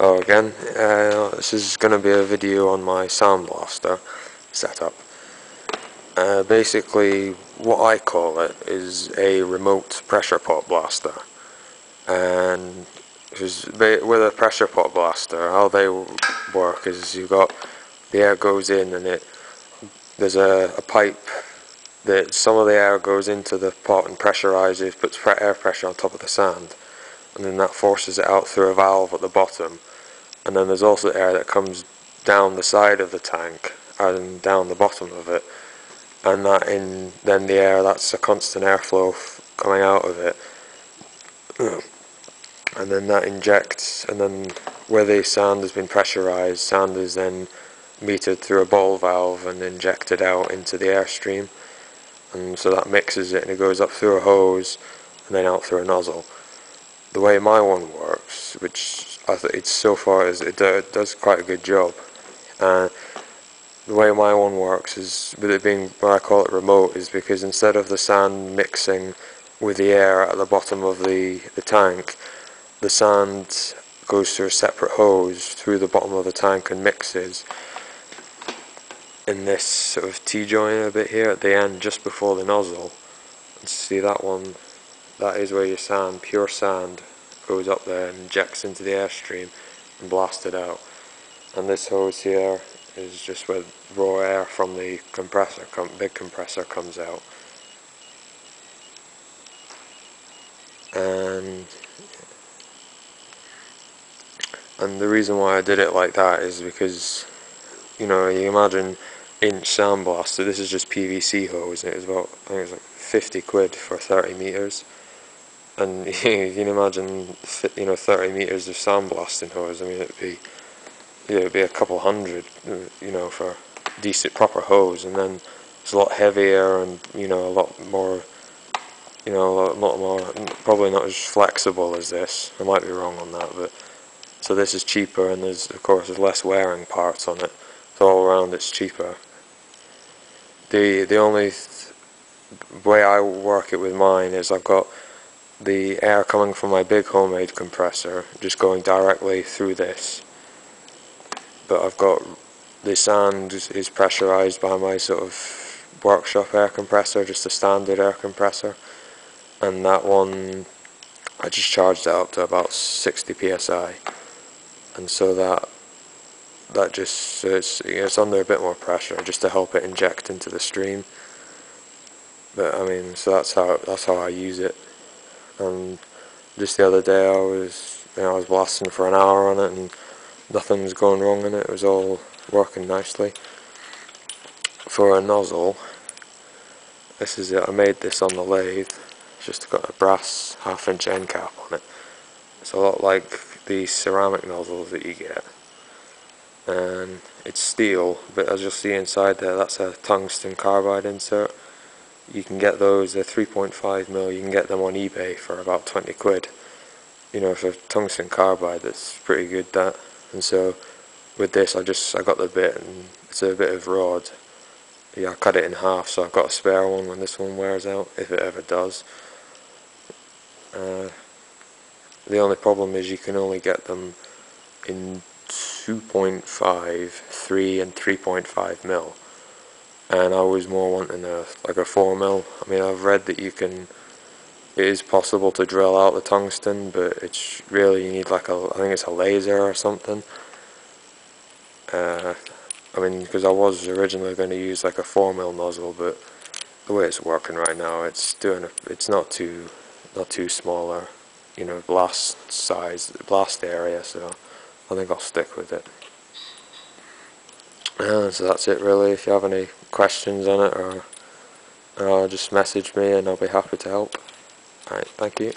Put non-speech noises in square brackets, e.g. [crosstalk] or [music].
Oh, again, uh, this is going to be a video on my sandblaster setup. Uh, basically, what I call it is a remote pressure pot blaster. And with a pressure pot blaster, how they work is you've got the air goes in and it there's a, a pipe that some of the air goes into the pot and pressurizes, puts air pressure on top of the sand, and then that forces it out through a valve at the bottom and then there's also air that comes down the side of the tank and down the bottom of it. And that in then the air that's a constant airflow coming out of it. [clears throat] And then that injects and then where the sand has been pressurized sand is then metered through a ball valve and injected out into the airstream. And so that mixes it and it goes up through a hose and then out through a nozzle. The way my one works which I think it's so far as it, it does quite a good job. And the way my one works is with it being what I call it remote is because instead of the sand mixing with the air at the bottom of the, the tank, the sand goes through a separate hose through the bottom of the tank and mixes in this sort of T-joint a bit here at the end just before the nozzle. And see that one, that is where your sand, pure sand, goes up there and injects into the airstream and blasts it out. And this hose here is just where raw air from the compressor, com big compressor comes out. And and the reason why I did it like that is because you know you imagine inch sandblast so this is just PVC hose and it was about I think it was like 50 quid for 30 meters and [laughs] you can imagine you know 30 meters of sandblasting hose I mean it'd be yeah, it'd be a couple hundred uh, you know for decent proper hose and then it's a lot heavier and you know a lot more you know a lot more probably not as flexible as this I might be wrong on that but so this is cheaper and there's of course there's less wearing parts on it so all around it's cheaper. The the only th way I work it with mine is I've got the air coming from my big homemade compressor just going directly through this. But I've got the sand is pressurized by my sort of workshop air compressor just a standard air compressor. And that one I just charged it up to about 60 psi and so that that just it's, it's under a bit more pressure just to help it inject into the stream. But I mean so that's how that's how I use it and just the other day I was you know, I was blasting for an hour on it and nothing was going wrong in it, it was all working nicely. For a nozzle, this is it, I made this on the lathe, it's just got a brass half inch end cap on it. It's a lot like the ceramic nozzles that you get. And it's steel, but as you'll see inside there, that's a tungsten carbide insert you can get those, they're 3.5 mil, you can get them on eBay for about 20 quid. You know, for tungsten carbide, that's pretty good that. And so, with this, I just, I got the bit, and it's a bit of rod. Yeah, I cut it in half, so I've got a spare one when this one wears out, if it ever does. Uh, the only problem is you can only get them in 2.5, 3 and 3.5 mil and I was more wanting a like a 4 mil. I mean I've read that you can it is possible to drill out the tungsten but it's really you need like a I think it's a laser or something uh, I mean because I was originally going to use like a 4 mil nozzle but the way it's working right now it's doing a, it's not too not too smaller you know blast size blast area so I think I'll stick with it uh, so that's it really. If you have any questions on it or just message me and I'll be happy to help. Alright, thank you.